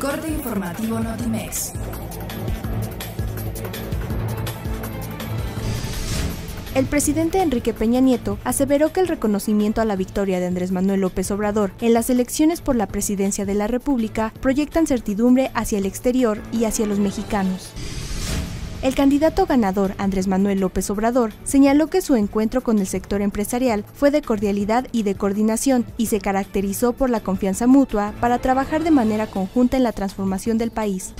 corte informativo Notimex. El presidente Enrique Peña Nieto aseveró que el reconocimiento a la victoria de Andrés Manuel López Obrador en las elecciones por la presidencia de la República proyectan certidumbre hacia el exterior y hacia los mexicanos. El candidato ganador, Andrés Manuel López Obrador, señaló que su encuentro con el sector empresarial fue de cordialidad y de coordinación y se caracterizó por la confianza mutua para trabajar de manera conjunta en la transformación del país.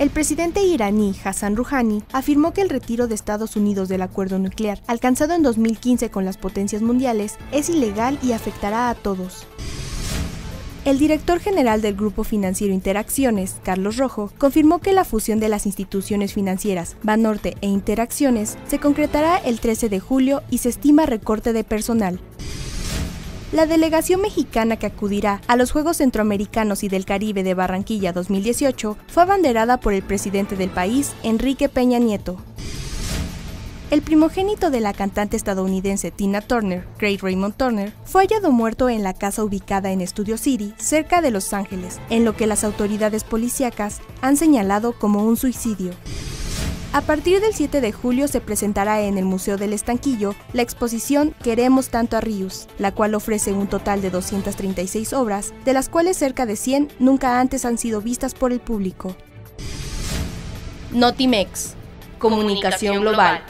El presidente iraní Hassan Rouhani afirmó que el retiro de Estados Unidos del acuerdo nuclear alcanzado en 2015 con las potencias mundiales es ilegal y afectará a todos. El director general del Grupo Financiero Interacciones, Carlos Rojo, confirmó que la fusión de las instituciones financieras Banorte e Interacciones se concretará el 13 de julio y se estima recorte de personal. La delegación mexicana que acudirá a los Juegos Centroamericanos y del Caribe de Barranquilla 2018 fue abanderada por el presidente del país, Enrique Peña Nieto. El primogénito de la cantante estadounidense Tina Turner, Craig Raymond Turner, fue hallado muerto en la casa ubicada en Studio City, cerca de Los Ángeles, en lo que las autoridades policíacas han señalado como un suicidio. A partir del 7 de julio se presentará en el Museo del Estanquillo la exposición Queremos tanto a Rius, la cual ofrece un total de 236 obras, de las cuales cerca de 100 nunca antes han sido vistas por el público. Notimex, Comunicación Global.